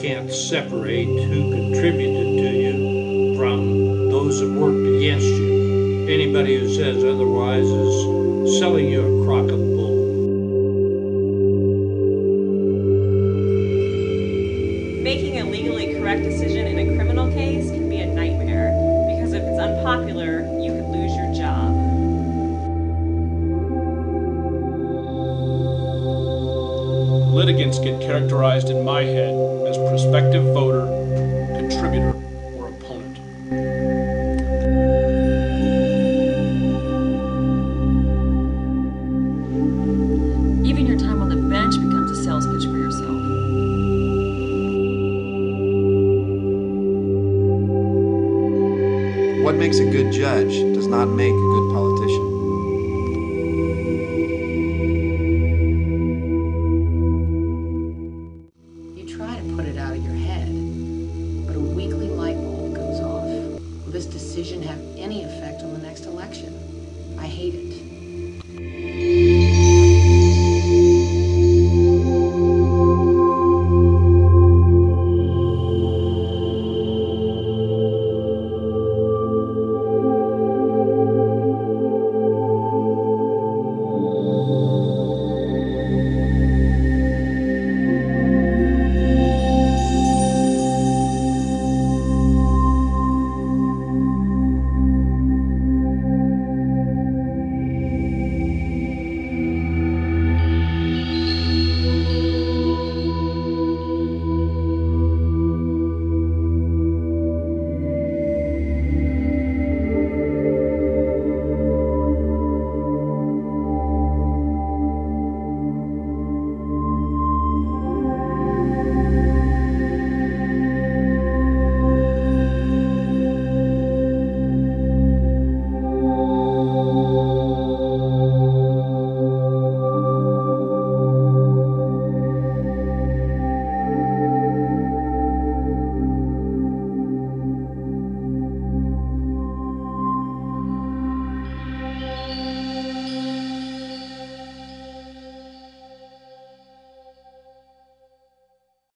can't separate who contributed to you from those that worked against you. Anybody who says otherwise is selling you a crock of bull. Making a legally correct decision in a criminal case can be a nightmare because if it's unpopular, you could lose Litigants get characterized in my head as prospective voter, contributor, or opponent. Even your time on the bench becomes a sales pitch for yourself. What makes a good judge does not make a good politician. Decision have any effect on the next election? I hate it.